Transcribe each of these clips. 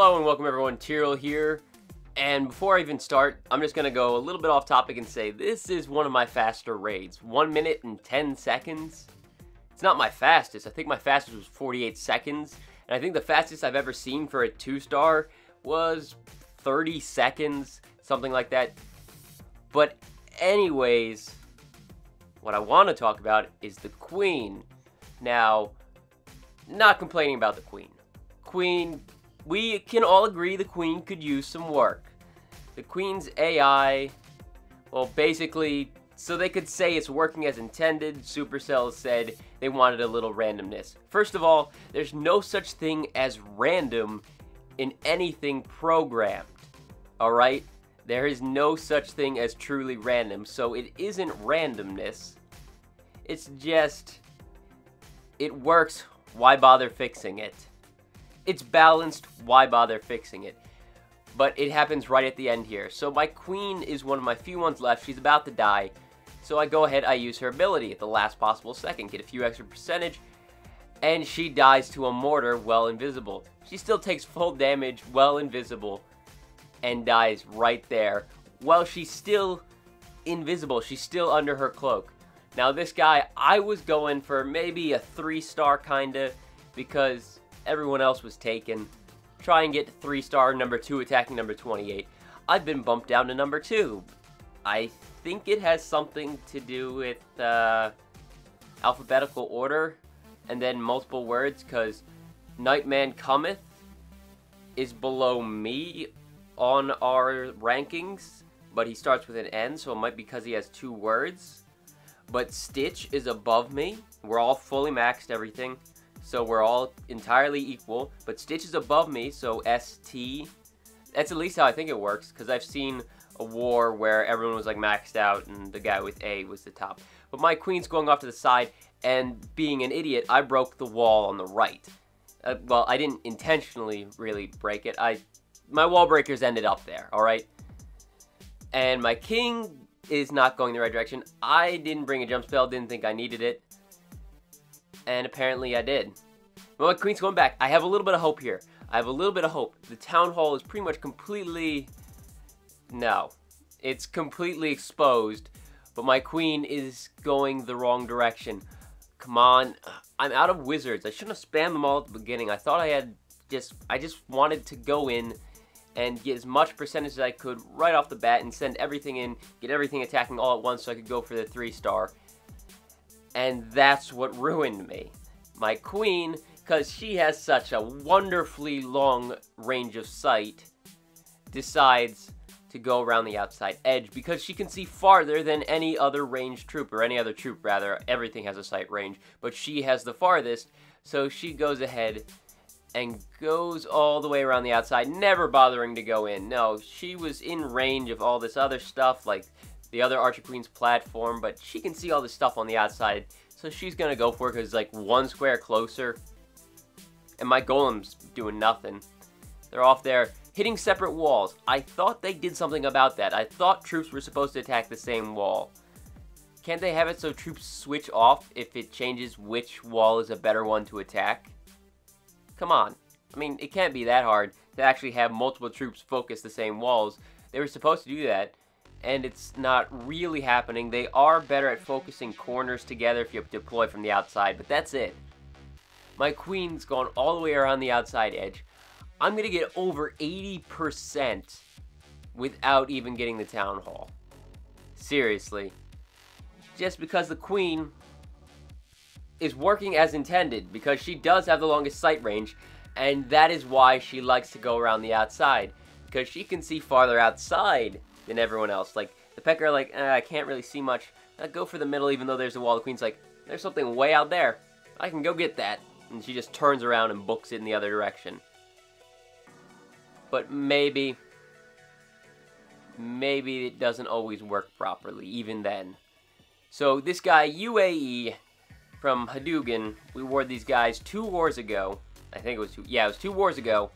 Hello and welcome everyone, Tyrael here. And before I even start, I'm just gonna go a little bit off topic and say this is one of my faster raids. One minute and 10 seconds. It's not my fastest. I think my fastest was 48 seconds. And I think the fastest I've ever seen for a two star was 30 seconds, something like that. But anyways, what I want to talk about is the Queen. Now, not complaining about the Queen. Queen we can all agree the Queen could use some work. The Queen's AI, well, basically, so they could say it's working as intended, Supercell said they wanted a little randomness. First of all, there's no such thing as random in anything programmed. Alright? There is no such thing as truly random, so it isn't randomness. It's just. It works, why bother fixing it? It's balanced, why bother fixing it? But it happens right at the end here. So my queen is one of my few ones left. She's about to die. So I go ahead, I use her ability at the last possible second, get a few extra percentage, and she dies to a mortar well invisible. She still takes full damage, well invisible, and dies right there. While she's still invisible, she's still under her cloak. Now this guy, I was going for maybe a 3 star kinda, because everyone else was taken. Try and get 3 star number 2 attacking number 28. I've been bumped down to number 2. I think it has something to do with uh, alphabetical order and then multiple words because Nightman Cometh is below me on our rankings, but he starts with an N, so it might be because he has two words. But Stitch is above me. We're all fully maxed everything so we're all entirely equal. But Stitch is above me, so ST. That's at least how I think it works, because I've seen a war where everyone was like maxed out and the guy with A was the top. But my queen's going off to the side, and being an idiot, I broke the wall on the right. Uh, well, I didn't intentionally really break it. I, my wall breakers ended up there, alright? And my king is not going the right direction. I didn't bring a jump spell, didn't think I needed it and apparently I did. Well, my queen's going back. I have a little bit of hope here. I have a little bit of hope. The town hall is pretty much completely... No. It's completely exposed, but my queen is going the wrong direction. Come on. I'm out of wizards. I shouldn't have spammed them all at the beginning. I thought I had just... I just wanted to go in and get as much percentage as I could right off the bat and send everything in, get everything attacking all at once so I could go for the 3 star and that's what ruined me. My queen, because she has such a wonderfully long range of sight, decides to go around the outside edge because she can see farther than any other ranged troop, or any other troop rather. Everything has a sight range, but she has the farthest, so she goes ahead and goes all the way around the outside, never bothering to go in. No, she was in range of all this other stuff, like the other Archer Queen's platform, but she can see all this stuff on the outside, so she's gonna go for it because like one square closer. And my golem's doing nothing. They're off there hitting separate walls. I thought they did something about that. I thought troops were supposed to attack the same wall. Can't they have it so troops switch off if it changes which wall is a better one to attack? Come on. I mean, it can't be that hard to actually have multiple troops focus the same walls. They were supposed to do that and it's not really happening. They are better at focusing corners together if you deploy from the outside, but that's it. My queen's gone all the way around the outside edge. I'm going to get over 80% without even getting the town hall. Seriously. Just because the queen is working as intended, because she does have the longest sight range, and that is why she likes to go around the outside, because she can see farther outside than everyone else. Like, the P.E.K.K.A are like, eh, I can't really see much. I go for the middle even though there's a wall. The Queen's like, there's something way out there. I can go get that. And she just turns around and books it in the other direction. But maybe, maybe it doesn't always work properly, even then. So this guy, UAE, from Hadougan, we wore these guys two wars ago. I think it was two, yeah, it was two wars ago.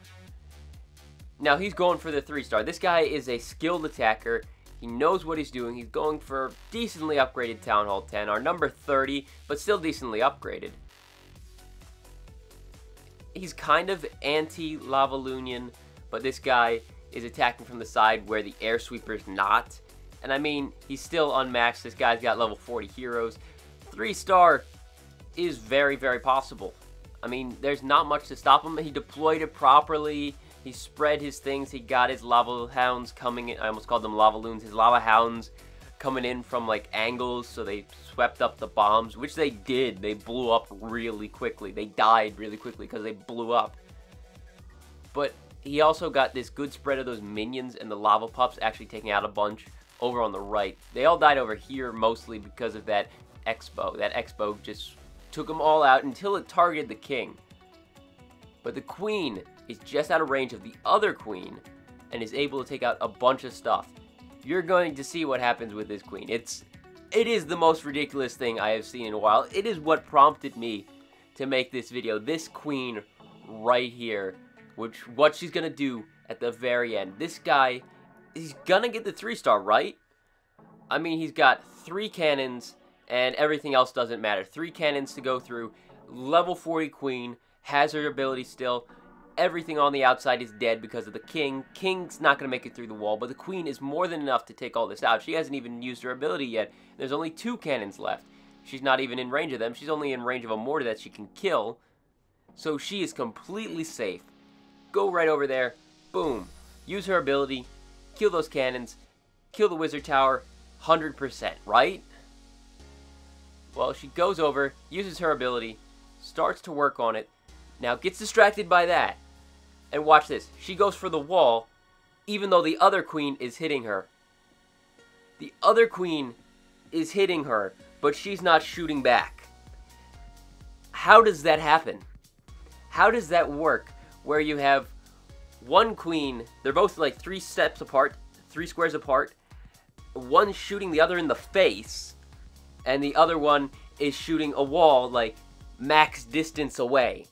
Now he's going for the three star. This guy is a skilled attacker. He knows what he's doing. He's going for decently upgraded Town Hall 10. Our number 30, but still decently upgraded. He's kind of anti-Lavalunian, but this guy is attacking from the side where the air sweeper's not. And I mean, he's still unmatched. This guy's got level 40 heroes. Three star is very, very possible. I mean, there's not much to stop him. He deployed it properly. He spread his things. He got his lava hounds coming in. I almost called them lava loons. His lava hounds coming in from like angles. So they swept up the bombs which they did. They blew up really quickly. They died really quickly because they blew up. But he also got this good spread of those minions and the lava pups actually taking out a bunch over on the right. They all died over here mostly because of that X-bow that X-bow just took them all out until it targeted the king. But the queen is just out of range of the other queen and is able to take out a bunch of stuff you're going to see what happens with this queen. It's it is the most ridiculous thing I have seen in a while. It is what prompted me to make this video. This queen right here, which what she's gonna do at the very end. This guy, he's gonna get the three star, right? I mean, he's got three cannons and everything else doesn't matter. Three cannons to go through. Level 40 queen has her ability still everything on the outside is dead because of the king. King's not going to make it through the wall, but the queen is more than enough to take all this out. She hasn't even used her ability yet. There's only two cannons left. She's not even in range of them. She's only in range of a mortar that she can kill. So she is completely safe. Go right over there. Boom. Use her ability. Kill those cannons. Kill the wizard tower. 100%, right? Well, she goes over, uses her ability, starts to work on it, now gets distracted by that. And watch this. She goes for the wall, even though the other queen is hitting her. The other queen is hitting her, but she's not shooting back. How does that happen? How does that work where you have one queen, they're both like three steps apart, three squares apart, one shooting the other in the face, and the other one is shooting a wall like max distance away.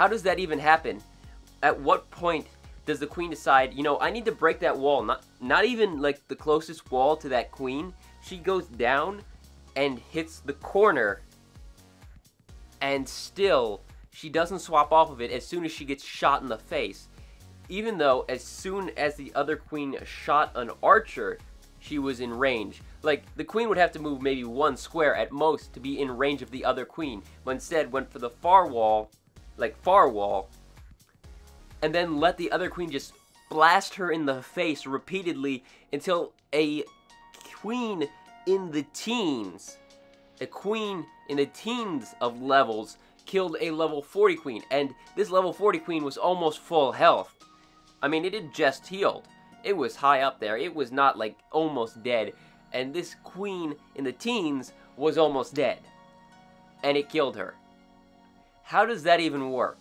How does that even happen? At what point does the queen decide, you know, I need to break that wall? Not not even like the closest wall to that queen. She goes down and hits the corner and still she doesn't swap off of it as soon as she gets shot in the face. Even though as soon as the other queen shot an archer, she was in range. Like, the queen would have to move maybe one square at most to be in range of the other queen, but instead went for the far wall like far wall, and then let the other queen just blast her in the face repeatedly until a queen in the teens, a queen in the teens of levels killed a level 40 queen, and this level 40 queen was almost full health. I mean, it had just healed. It was high up there. It was not like almost dead. And this queen in the teens was almost dead. And it killed her. How does that even work?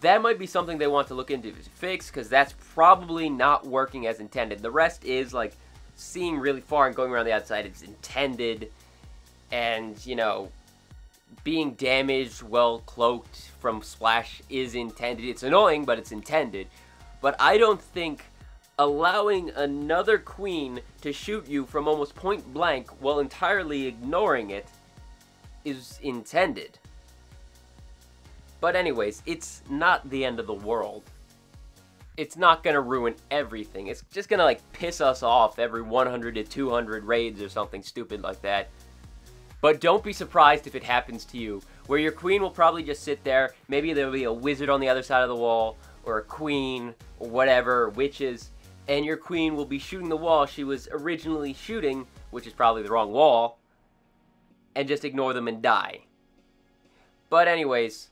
That might be something they want to look into fix, because that's probably not working as intended. The rest is, like, seeing really far and going around the outside. It's intended, and, you know, being damaged, well cloaked from Splash is intended. It's annoying, but it's intended. But I don't think allowing another queen to shoot you from almost point blank while entirely ignoring it is intended. But anyways, it's not the end of the world. It's not gonna ruin everything. It's just gonna like piss us off every 100 to 200 raids or something stupid like that. But don't be surprised if it happens to you, where your queen will probably just sit there, maybe there'll be a wizard on the other side of the wall, or a queen, or whatever, witches, and your queen will be shooting the wall she was originally shooting, which is probably the wrong wall, and just ignore them and die. But anyways,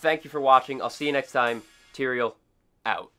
Thank you for watching. I'll see you next time. Tyrael, out.